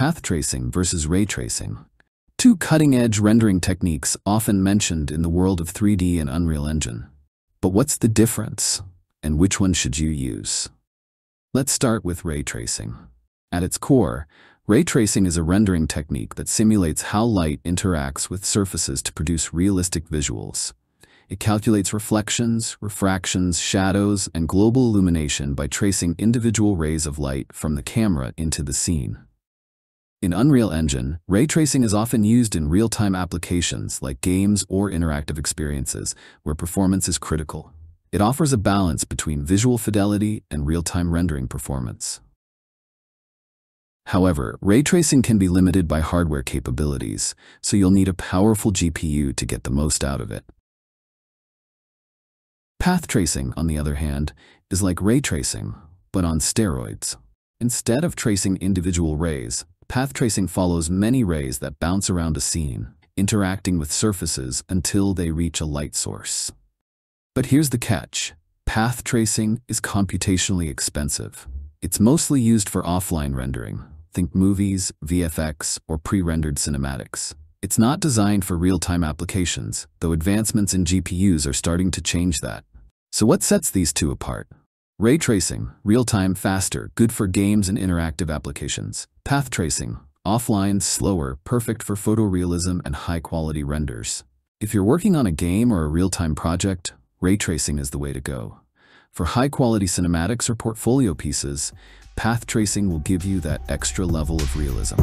path tracing versus ray tracing. Two cutting-edge rendering techniques often mentioned in the world of 3D and Unreal Engine. But what's the difference, and which one should you use? Let's start with ray tracing. At its core, ray tracing is a rendering technique that simulates how light interacts with surfaces to produce realistic visuals. It calculates reflections, refractions, shadows, and global illumination by tracing individual rays of light from the camera into the scene. In Unreal Engine, ray tracing is often used in real-time applications like games or interactive experiences where performance is critical. It offers a balance between visual fidelity and real-time rendering performance. However, ray tracing can be limited by hardware capabilities, so you'll need a powerful GPU to get the most out of it. Path tracing, on the other hand, is like ray tracing, but on steroids. Instead of tracing individual rays, path tracing follows many rays that bounce around a scene, interacting with surfaces until they reach a light source. But here's the catch. Path tracing is computationally expensive. It's mostly used for offline rendering, think movies, VFX, or pre-rendered cinematics. It's not designed for real-time applications, though advancements in GPUs are starting to change that. So what sets these two apart? Ray tracing, real-time, faster, good for games and interactive applications. Path tracing, offline, slower, perfect for photorealism and high-quality renders. If you're working on a game or a real-time project, ray tracing is the way to go. For high-quality cinematics or portfolio pieces, path tracing will give you that extra level of realism.